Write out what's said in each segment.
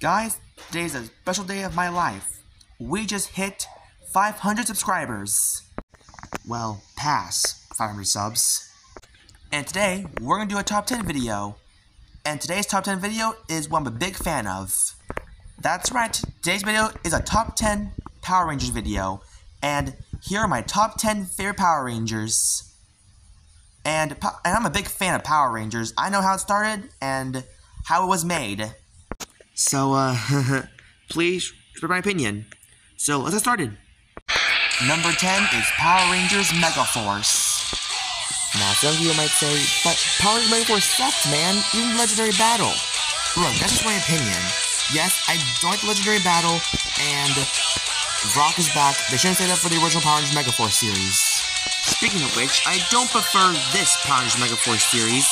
Guys, today's a special day of my life. We just hit 500 subscribers. Well, pass 500 subs. And today, we're gonna do a top 10 video. And today's top 10 video is one I'm a big fan of. That's right, today's video is a top 10 Power Rangers video. And here are my top 10 favorite Power Rangers. And, and I'm a big fan of Power Rangers. I know how it started and how it was made. So, uh, please respect my opinion. So, let's get started. Number 10 is Power Rangers Megaforce. Now, some of you might say, but Power Rangers Megaforce sucks, man. Even Legendary Battle. Look, that's just my opinion. Yes, I don't like the Legendary Battle, and Brock is back. They shouldn't say that for the original Power Rangers Megaforce series. Speaking of which, I don't prefer this Power Rangers Megaforce series.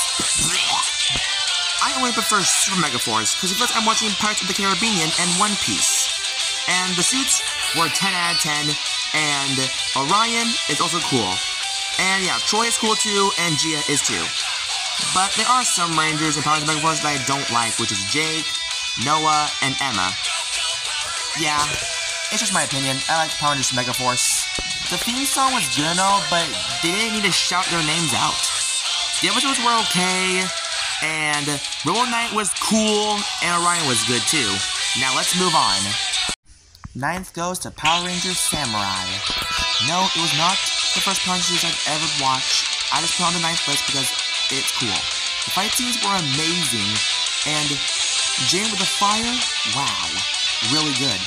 I only prefer Super Megaforce, because first I'm watching Pirates of the Caribbean and One Piece. And the suits were 10 out of 10, and Orion is also cool. And yeah, Troy is cool too, and Gia is too. But there are some Rangers in Pirates of Megaforce that I don't like, which is Jake, Noah, and Emma. Yeah, it's just my opinion. I like Power Rangers Megaforce. The theme song was good and all, but they didn't need to shout their names out. The episodes were okay, and Willow Knight was cool, and Orion was good too. Now let's move on. Ninth goes to Power Rangers Samurai. No, it was not the first Power Rangers I've ever watched. I just put on the ninth place because it's cool. The fight scenes were amazing, and Jayden with the fire, wow, really good.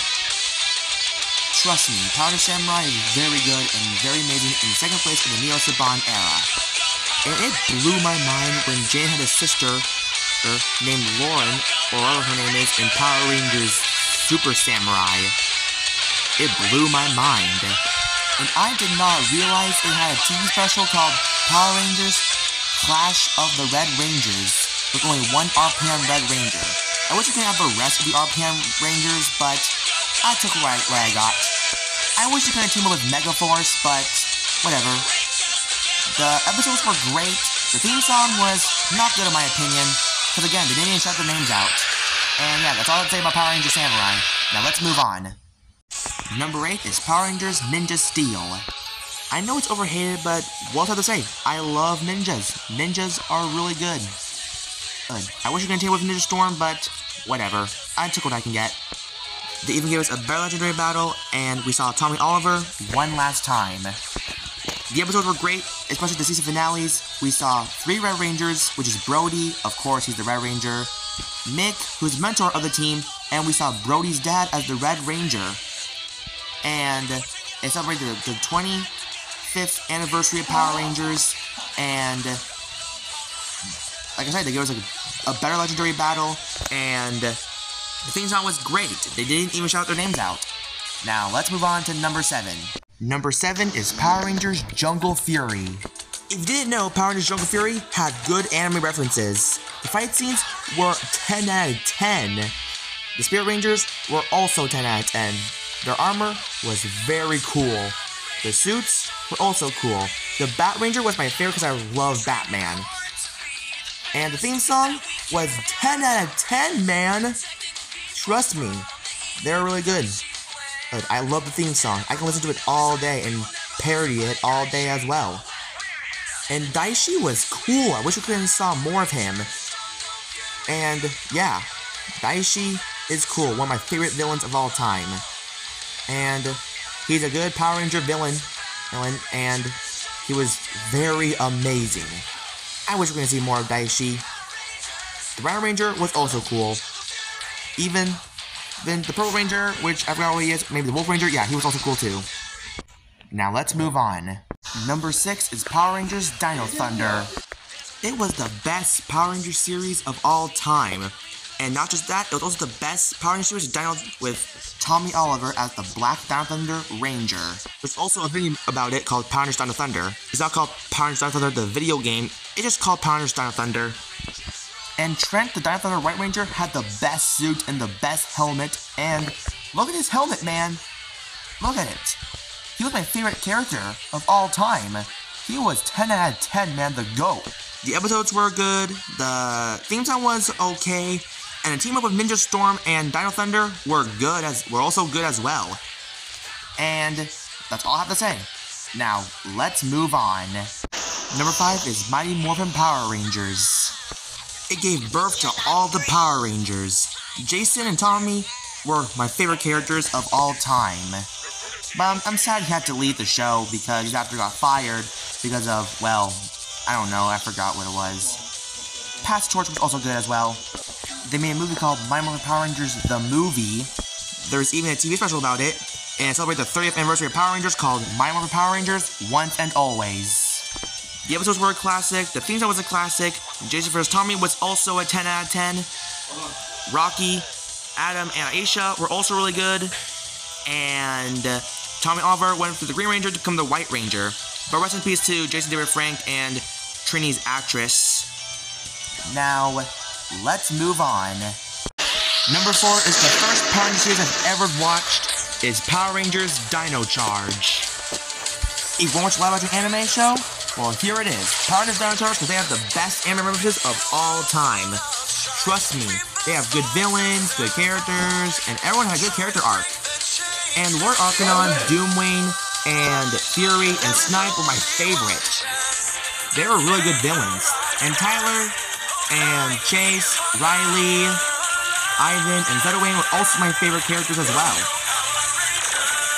Trust me, Power Samurai is very good and very amazing in second place in the Neo Saban era. And it blew my mind when Jayden had a sister er, named Lauren, or whatever her name is, in Power Rangers Super Samurai. It blew my mind. And I did not realize they had a TV special called Power Rangers Clash of the Red Rangers with only one RPM Red Ranger. I wish I could have the rest of the RPM Rangers, but I took what I, what I got. I wish you could have teamed up with Megaforce, but whatever. The episodes were great. The theme song was not good in my opinion, because again, they didn't even shout their names out. And yeah, that's all I'd say about Power Rangers Samurai. Now let's move on. Number 8 is Power Rangers Ninja Steel. I know it's overhated, but what have to say? I love ninjas. Ninjas are really good. Good. I wish you could continue with Ninja Storm, but whatever. I took what I can get. They even gave us a better legendary battle, and we saw Tommy Oliver one last time. The episodes were great, especially the season finales. We saw three Red Rangers, which is Brody, of course, he's the Red Ranger, Mick, who's mentor of the team, and we saw Brody's dad as the Red Ranger. And it celebrated the, the 25th anniversary of Power Rangers, and like I said, they gave us like a better legendary battle, and the theme song was great. They didn't even shout their names out. Now, let's move on to number 7. Number 7 is Power Rangers Jungle Fury. If you didn't know, Power Rangers Jungle Fury had good anime references. The fight scenes were 10 out of 10. The Spirit Rangers were also 10 out of 10. Their armor was very cool. The suits were also cool. The Bat Ranger was my favorite because I love Batman. And the theme song was 10 out of 10, man. Trust me, they're really good. I love the theme song. I can listen to it all day and parody it all day as well. And Daishi was cool. I wish we could have saw more of him. And yeah, Daishi is cool. One of my favorite villains of all time. And he's a good Power Ranger villain. Villain, and he was very amazing. I wish we could see more of Daishi. The Rhino Ranger was also cool. Even then the Purple Ranger, which I forgot what he is, maybe the Wolf Ranger, yeah, he was also cool too. Now let's move on. Number 6 is Power Rangers Dino Thunder. It was the best Power Ranger series of all time. And not just that, it was also the best Power Ranger series with, Dino, with Tommy Oliver as the Black Dino Thunder Ranger. There's also a video about it called Power Rangers Dino Thunder. It's not called Power Rangers Dino Thunder the video game, it's just called Power Rangers Dino Thunder. And Trent, the Dino Thunder White Ranger, had the best suit and the best helmet. And look at his helmet, man. Look at it. He was my favorite character of all time. He was 10 out of 10, man, the GOAT. The episodes were good, the theme song was okay, and the team up with Ninja Storm and Dino Thunder were good as were also good as well. And that's all I have to say. Now, let's move on. Number 5 is Mighty Morphin Power Rangers. It gave birth to all the Power Rangers. Jason and Tommy were my favorite characters of all time. But I'm, I'm sad he had to leave the show because actor got fired because of, well, I don't know, I forgot what it was. Past Torch was also good as well. They made a movie called Mighty Morphin Power Rangers The Movie. There's even a TV special about it, and celebrate the 30th anniversary of Power Rangers called Mighty Morphin Power Rangers Once and Always. The episodes were a classic, the theme song was a classic, Jason vs. Tommy was also a 10 out of 10. Rocky, Adam, and Aisha were also really good. And uh, Tommy Oliver went through the Green Ranger to become the White Ranger. But rest in peace to Jason David Frank and Trini's actress. Now, let's move on. Number four is the first Rangers series I've ever watched is Power Rangers Dino Charge. You want to watch a live action anime show, well, here it is. Power Rangers Dino Charge because they have the best anime references of all time. Trust me, they have good villains, good characters, and everyone has a good character arc. And Lord Arcanon, Doomwing, and Fury and Snide were my favorite. They were really good villains. And Tyler and Chase, Riley, Ivan, and Wayne were also my favorite characters as well.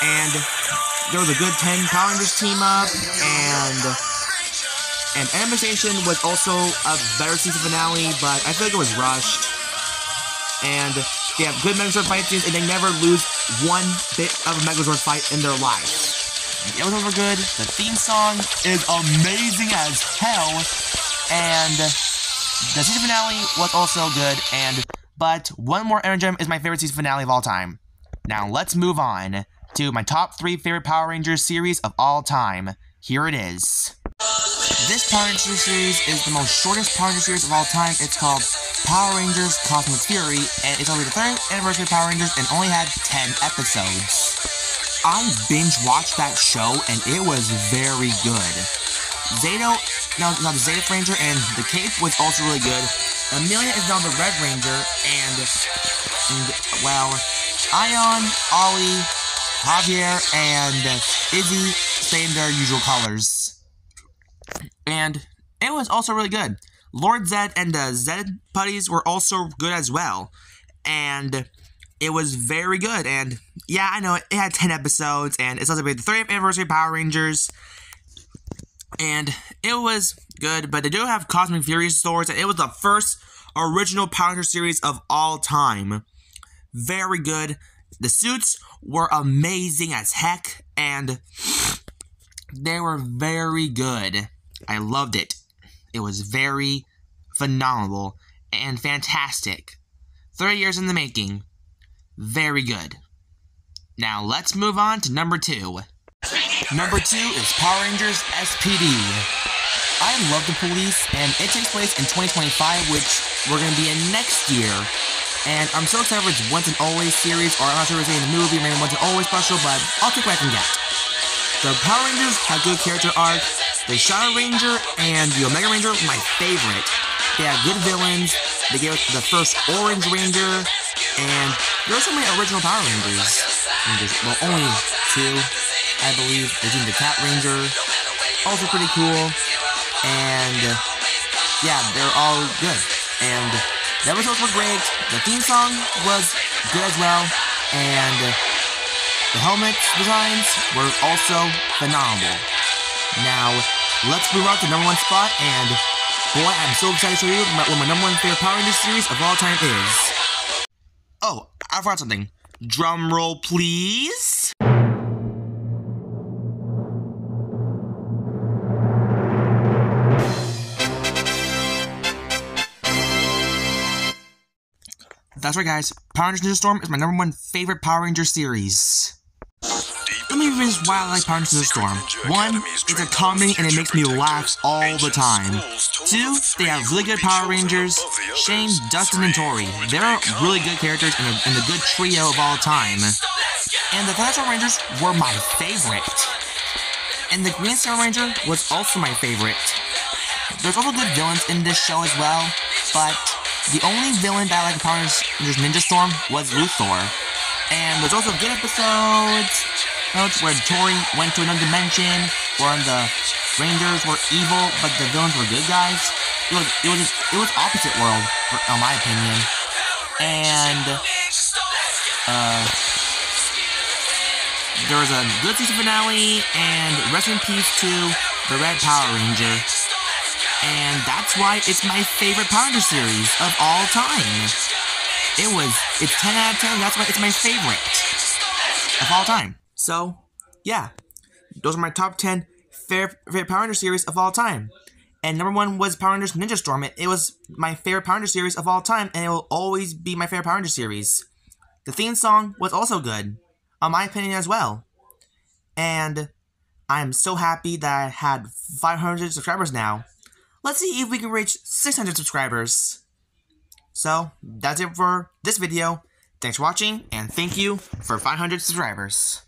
And there was a good 10 Power Rangers team up, and and Anime Station was also a better season finale, but I feel like it was rushed. And they have good Megazord fight scenes, and they never lose one bit of a Megazord fight in their lives. The episodes were good. The theme song is amazing as hell, and the season finale was also good. And but one more Energem is my favorite season finale of all time. Now let's move on to my top three favorite Power Rangers series of all time. Here it is. This Power Rangers series is the most shortest Power Rangers series of all time. It's called Power Rangers Cosmic Fury, and it's only the third anniversary of Power Rangers and only had 10 episodes. I binge watched that show and it was very good. Zayto, now, now the Zeta Ranger and the Cape was also really good. Amelia is now the Red Ranger, and, and well, Aiyon, Ollie, Javier, and Izzy stay in their usual colors. And it was also really good. Lord Zed and the Zed putties were also good as well. And it was very good. And yeah, I know it, it had 10 episodes, and it's also the 30th anniversary of Power Rangers. And it was good, but they do have Cosmic Fury stores, and it was the first original Power Rangers series of all time. Very good. The suits were amazing as heck, and they were very good. I loved it. It was very phenomenal and fantastic. 30 years in the making. Very good. Now let's move on to number two. Number two is Power Rangers SPD. I love the police, and it takes place in 2025, which we're to be in next year. And I'm so excited for its Once and Always series, or I'm not sure if it's in the movie, maybe Once and Always special, but I'll take what I can get. The Power Rangers have good character arc. The Shadow Ranger and the Omega Ranger my favorite. They have good villains. They gave us the first Orange Ranger, and there are so many original Power Rangers. Rangers. Well, only two, I believe. There's even the Cat Ranger, also pretty cool. And uh, yeah, they're all good. And the episodes were great. The theme song was good as well. And uh, the helmet designs were also phenomenal. Now, let's move on to number one spot. And boy, I'm so excited to show you what my number one favorite Power Rangers series of all time is. Oh, I forgot something. Drum roll, please. That's right, guys. Power Rangers Ninja Storm is my number one favorite Power Ranger series. Me revisit why I like Power Rangers Ninja Storm. One, it's a comedy and it makes me laugh all the time. Two, they have really good Power Rangers. Shane, Dustin, and Tori. They're really good characters and a, and a good trio of all time. And the Power Rangers were my favorite. And the Green Star Ranger was also my favorite. There's also good villains in this show as well, but the only villain that I like in Power Rangers Ninja Storm was Lothor. And there's also good episodes where Tori went to another dimension, where the Rangers were evil, but the villains were good guys. It was it was it was opposite world, for, in my opinion. And uh, there was a good season finale, and rest in peace to the Red Power Ranger. And that's why it's my favorite Power Ranger series of all time. It was, it's 10 out of 10, that's why it's my favorite of all time. So, yeah, those are my top 10 favorite Power Ranger series of all time. And number one was Power Rangers Ninja Storm. It, it was my favorite Power Ranger series of all time, and it will always be my favorite Power Ranger series. The theme song was also good, on my opinion as well. And I'm so happy that I had 500 subscribers now. Let's see if we can reach 600 subscribers. So, that's it for this video. Thanks for watching, and thank you for 500 subscribers.